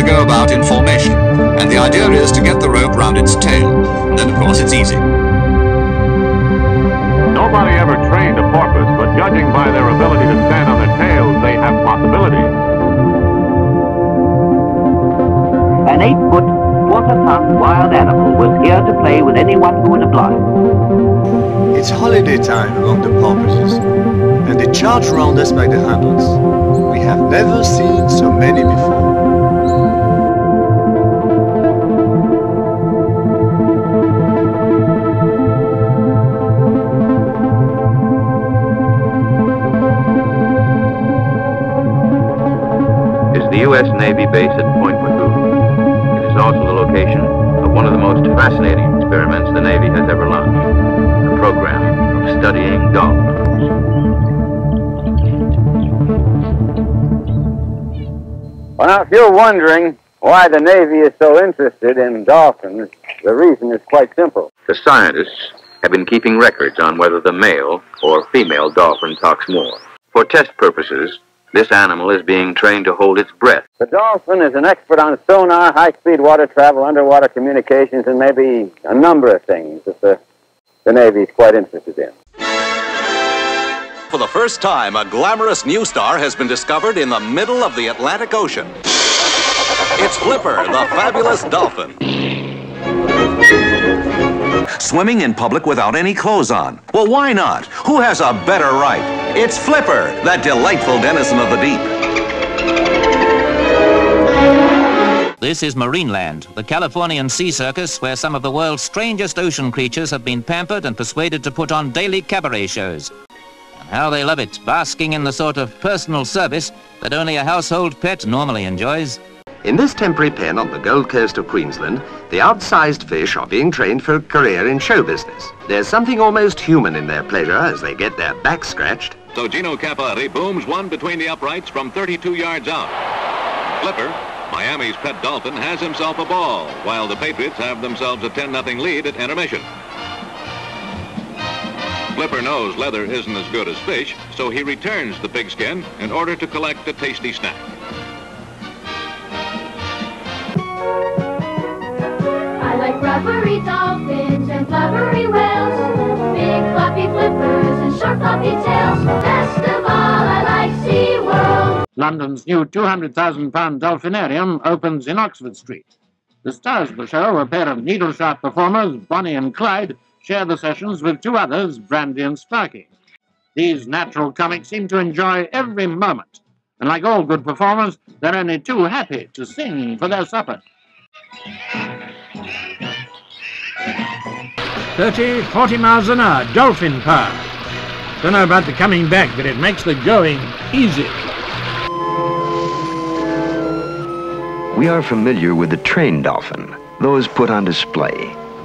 seem to go about in formation, and the idea is to get the rope round its tail. Then, of course, it's easy. Nobody ever trained a porpoise, but judging by their ability to stand on their tails, they have possibilities. An eight-foot, quarter-ton wild animal was here to play with anyone who would oblige. It's holiday time among the porpoises, and they charge round us by the hundreds. We have never seen so many before. The U.S. Navy base at Point Mugu. It is also the location of one of the most fascinating experiments the Navy has ever launched, the program of studying dolphins. Well, now, if you're wondering why the Navy is so interested in dolphins, the reason is quite simple. The scientists have been keeping records on whether the male or female dolphin talks more. For test purposes, this animal is being trained to hold its breath. The dolphin is an expert on sonar, high-speed water travel, underwater communications, and maybe a number of things that the, the Navy is quite interested in. For the first time, a glamorous new star has been discovered in the middle of the Atlantic Ocean. It's Flipper, the fabulous dolphin. Swimming in public without any clothes on. Well, why not? Who has a better right? It's Flipper, that delightful denizen of the deep. This is Marineland, the Californian sea circus where some of the world's strangest ocean creatures have been pampered and persuaded to put on daily cabaret shows. And how they love it, basking in the sort of personal service that only a household pet normally enjoys. In this temporary pen on the Gold Coast of Queensland, the outsized fish are being trained for a career in show business. There's something almost human in their pleasure as they get their backs scratched. So Gino Cappelletti booms one between the uprights from 32 yards out. Flipper, Miami's pet dolphin, has himself a ball, while the Patriots have themselves a 10-0 lead at intermission. Flipper knows leather isn't as good as fish, so he returns the pigskin in order to collect a tasty snack. I like rubbery dolphins and whales. London's new £200,000 Dolphinarium opens in Oxford Street. The stars of the show, a pair of needle-sharp performers, Bonnie and Clyde, share the sessions with two others, Brandy and Sparky. These natural comics seem to enjoy every moment, and like all good performers, they're only too happy to sing for their supper. 30, 40 miles an hour, dolphin power. Don't know about the coming back, but it makes the going easy. We are familiar with the trained dolphin, those put on display,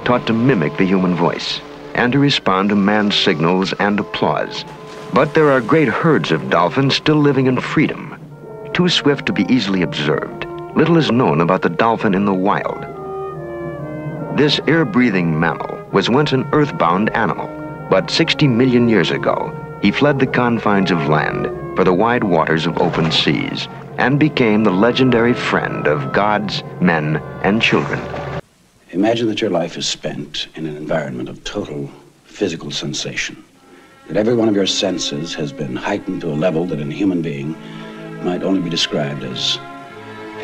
taught to mimic the human voice, and to respond to man's signals and applause. But there are great herds of dolphins still living in freedom, too swift to be easily observed. Little is known about the dolphin in the wild. This air-breathing mammal was once an earthbound animal, but 60 million years ago, he fled the confines of land for the wide waters of open seas and became the legendary friend of gods, men, and children. Imagine that your life is spent in an environment of total physical sensation, that every one of your senses has been heightened to a level that in a human being might only be described as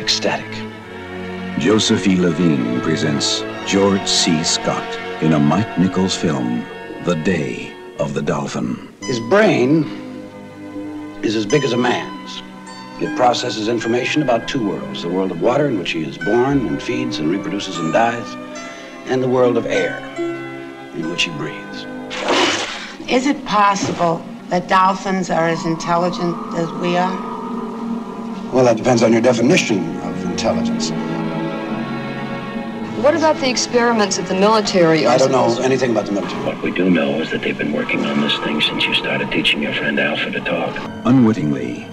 ecstatic. Joseph E. Levine presents George C. Scott in a Mike Nichols film, The Day of the Dolphin. His brain is as big as a man's. It processes information about two worlds the world of water, in which he is born and feeds and reproduces and dies, and the world of air, in which he breathes. Is it possible that dolphins are as intelligent as we are? Well, that depends on your definition of intelligence. What about the experiments of the military? I don't know anything about the military. What we do know is that they've been working on this thing since you started teaching your friend Alpha to talk. Unwittingly,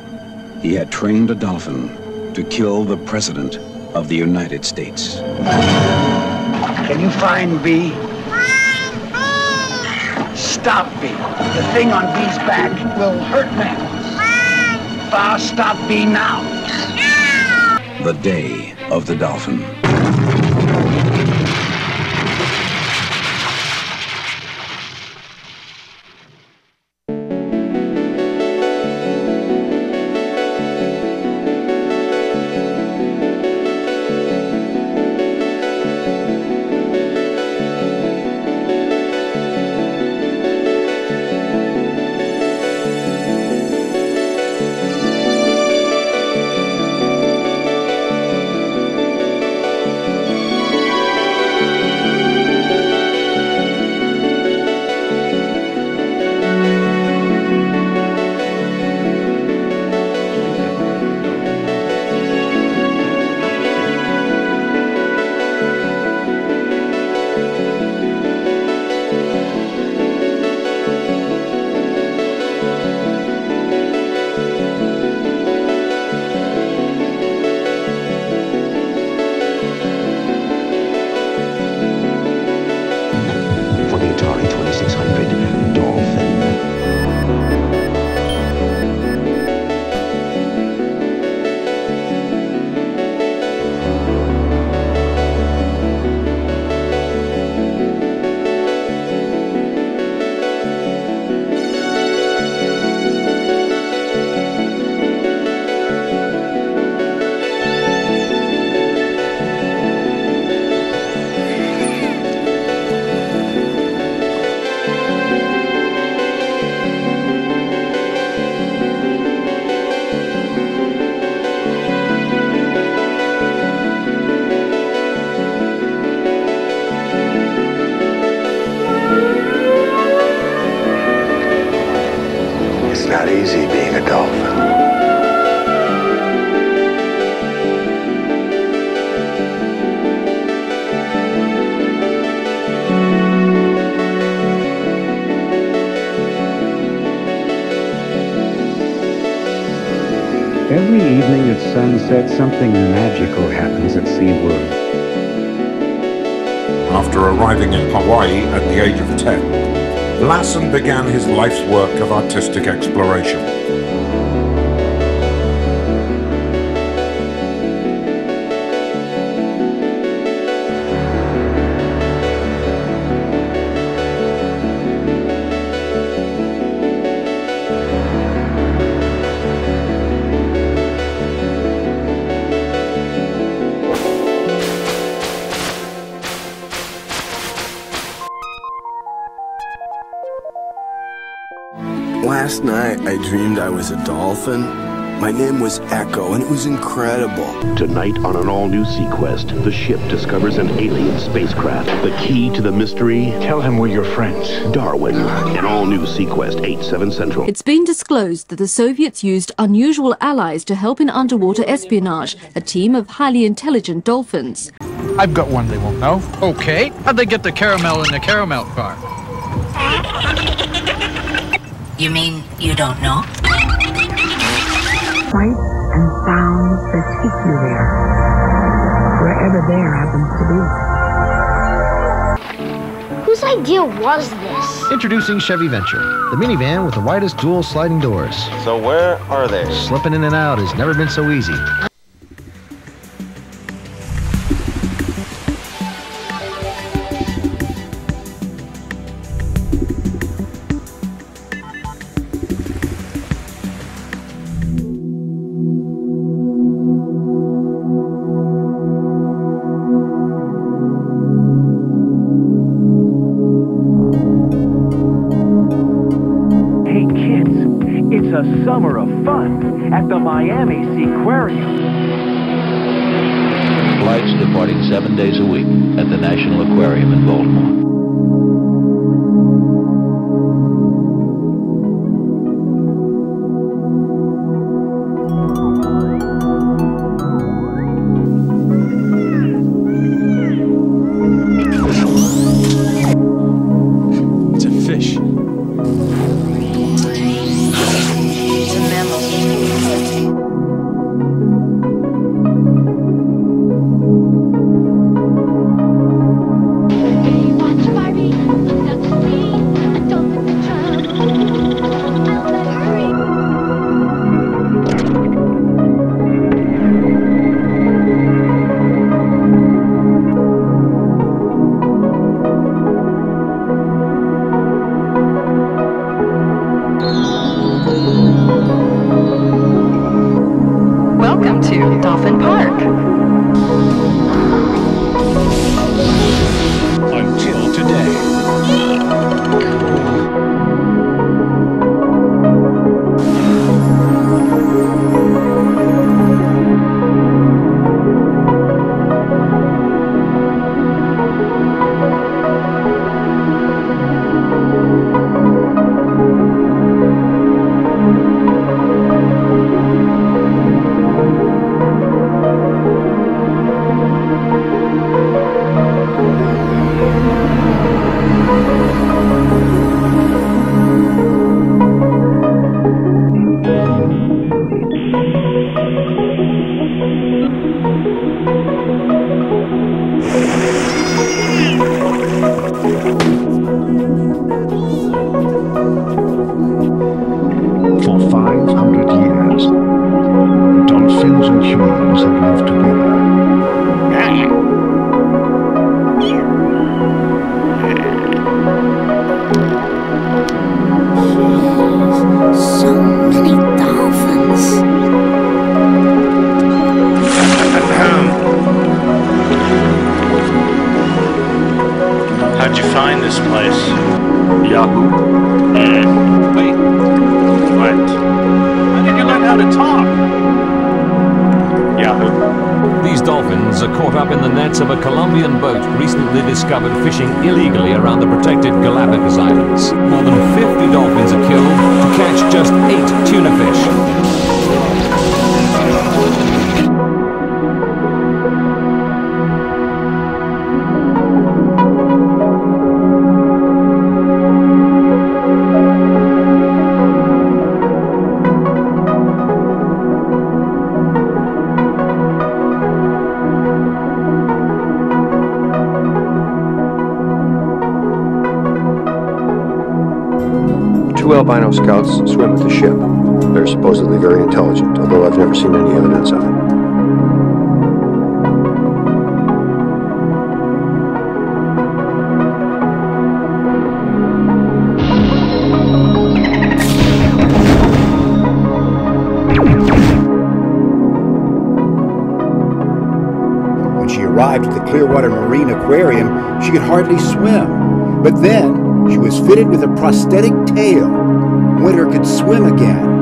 he had trained a dolphin to kill the President of the United States. Can you find B? Stop B. The thing on B's back will hurt mammals. Fast stop B now. The Day of the Dolphin. Sunset, something magical happens at SeaWorld. After arriving in Hawaii at the age of 10, Lassen began his life's work of artistic exploration. Last night, I dreamed I was a dolphin. My name was Ecco, and it was incredible. Tonight on an all-new seaQuest, the ship discovers an alien spacecraft. The key to the mystery? Tell him we're your friends. Darwin. An all-new seaQuest, 8, 7 Central. It's been disclosed that the Soviets used unusual allies to help in underwater espionage, a team of highly intelligent dolphins. I've got one they won't know. Okay. How'd they get the caramel in the Caramilk bar? You mean you don't know? Sights and sounds that take you there, wherever there happens to be. Whose idea was this? Introducing Chevy Venture, the minivan with the widest dual sliding doors. So where are they? Slipping in and out has never been so easy. It's a summer of fun at the Miami Seaquarium. Flights departing seven days a week at the National Aquarium in Baltimore. For 500 years, dolphins and humans have lived together. Swim with the ship. They're supposedly very intelligent, although I've never seen any evidence of it. When she arrived at the Clearwater Marine Aquarium, she could hardly swim. But then she was fitted with a prosthetic tail. Winter could swim again.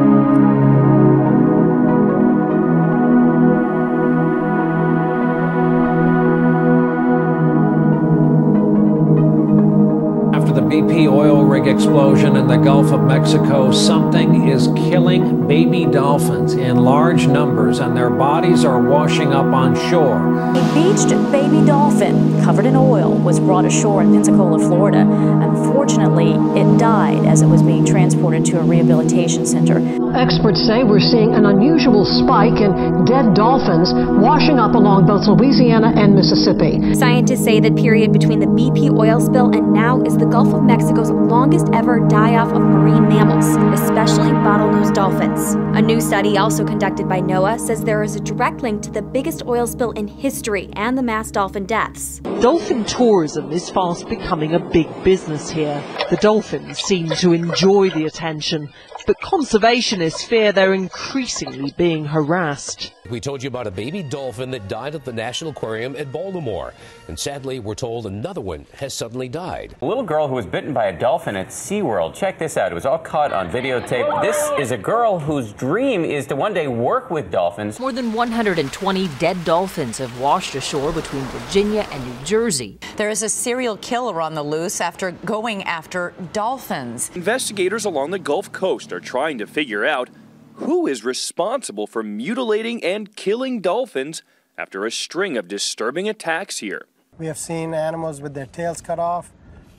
Explosion in the Gulf of Mexico, something is killing baby dolphins in large numbers, and their bodies are washing up on shore. A beached baby dolphin covered in oil was brought ashore in Pensacola, Florida. Unfortunately, it died as it was being transported to a rehabilitation center. Experts say we're seeing an unusual spike in dead dolphins washing up along both Louisiana and Mississippi. Scientists say the period between the BP oil spill and now is the Gulf of Mexico's longest ever die off of marine mammals, especially bottlenose dolphins. A new study also conducted by NOAA says there is a direct link to the biggest oil spill in history and the mass dolphin deaths. Dolphin tourism is fast becoming a big business here. The dolphins seem to enjoy the attention, but conservationists fear they're increasingly being harassed. We told you about a baby dolphin that died at the National Aquarium at Baltimore. And sadly, we're told another one has suddenly died. A little girl who was bitten by a dolphin at SeaWorld. Check this out. It was all caught on videotape. This is a girl whose dream is to one day work with dolphins. More than 120 dead dolphins have washed ashore between Virginia and New Jersey. There is a serial killer on the loose after going after dolphins. Investigators along the Gulf Coast are trying to figure out who is responsible for mutilating and killing dolphins after a string of disturbing attacks here. We have seen animals with their tails cut off.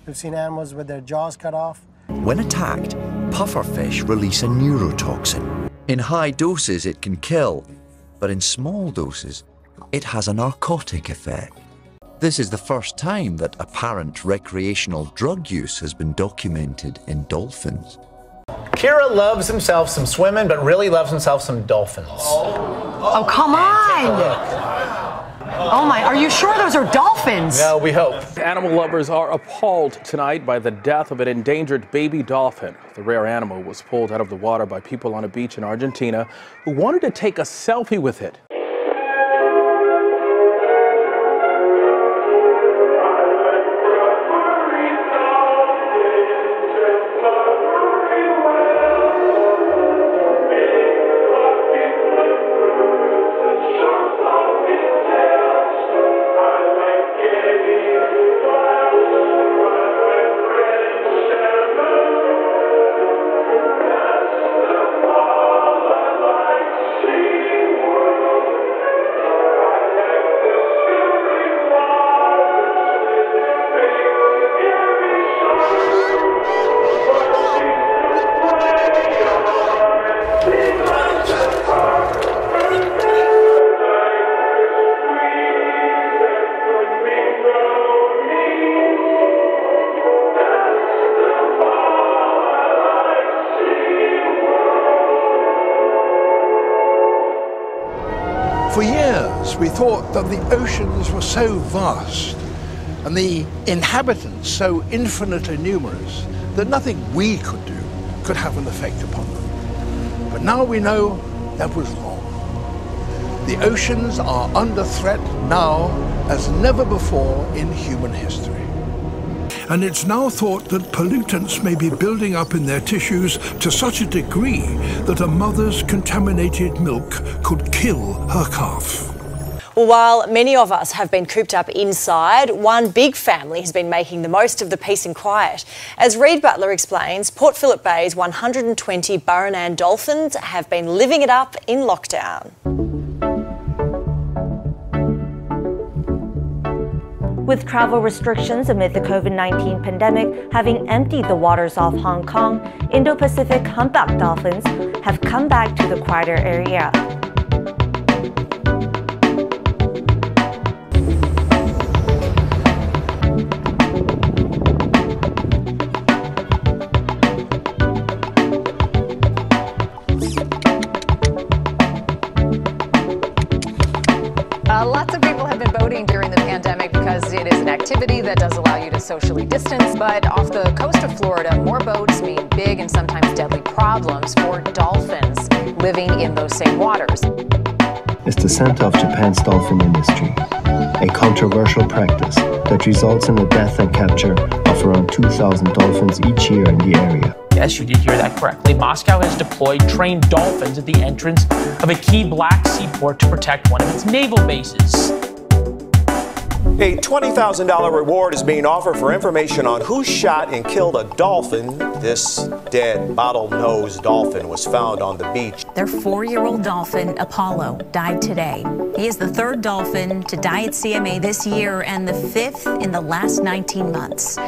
We've seen animals with their jaws cut off. When attacked, pufferfish release a neurotoxin. In high doses, it can kill, but in small doses, it has a narcotic effect. This is the first time that apparent recreational drug use has been documented in dolphins. Kira loves himself some swimming, but really loves himself some dolphins. Oh, oh come on! Oh my, are you sure those are dolphins? No, we hope. Animal lovers are appalled tonight by the death of an endangered baby dolphin. The rare animal was pulled out of the water by people on a beach in Argentina who wanted to take a selfie with it. We thought that the oceans were so vast and the inhabitants so infinitely numerous that nothing we could do could have an effect upon them. But now we know that was wrong. The oceans are under threat now as never before in human history. And it's now thought that pollutants may be building up in their tissues to such a degree that a mother's contaminated milk could kill her calf. Well, while many of us have been cooped up inside, one big family has been making the most of the peace and quiet. As Reed Butler explains, Port Phillip Bay's 120 Burrunan dolphins have been living it up in lockdown. With travel restrictions amid the COVID 19 pandemic having emptied the waters off Hong Kong, Indo Pacific humpback dolphins have come back to the quieter area. Uh, lots of people have been boating during the pandemic because it is an activity that does allow you to socially distance. But off the coast of Florida, more boats mean big and sometimes deadly problems for dolphins living in those same waters. It's the center of Japan's dolphin industry, a controversial practice that results in the death and capture of around 2,000 dolphins each year in the area. Yes, you did hear that correctly. Moscow has deployed trained dolphins at the entrance of a key Black Sea port to protect one of its naval bases. A $20,000 reward is being offered for information on who shot and killed a dolphin. This dead bottlenose dolphin was found on the beach. Their four year old dolphin, Apollo, died today. He is the third dolphin to die at CMA this year and the fifth in the last 19 months.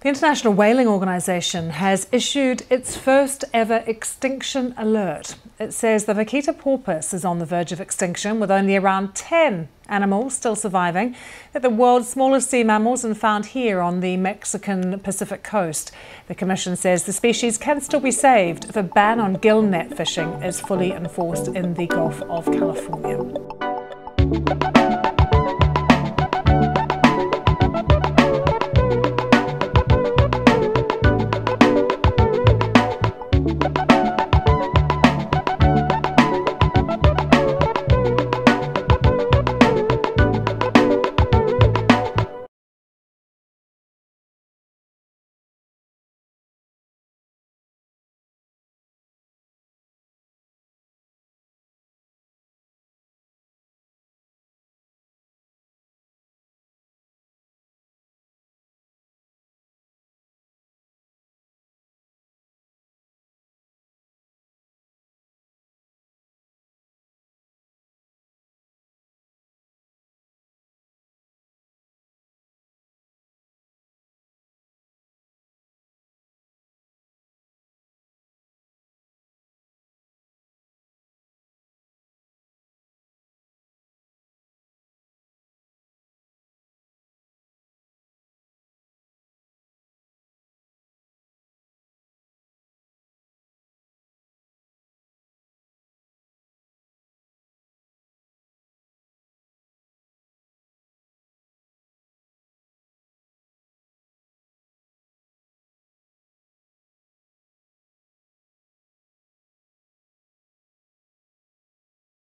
The International Whaling Organization has issued its first ever extinction alert. It says the vaquita porpoise is on the verge of extinction with only around 10 animals still surviving. The world's smallest sea mammals and found here on the Mexican Pacific coast. The Commission says the species can still be saved if a ban on gill net fishing is fully enforced in the Gulf of California.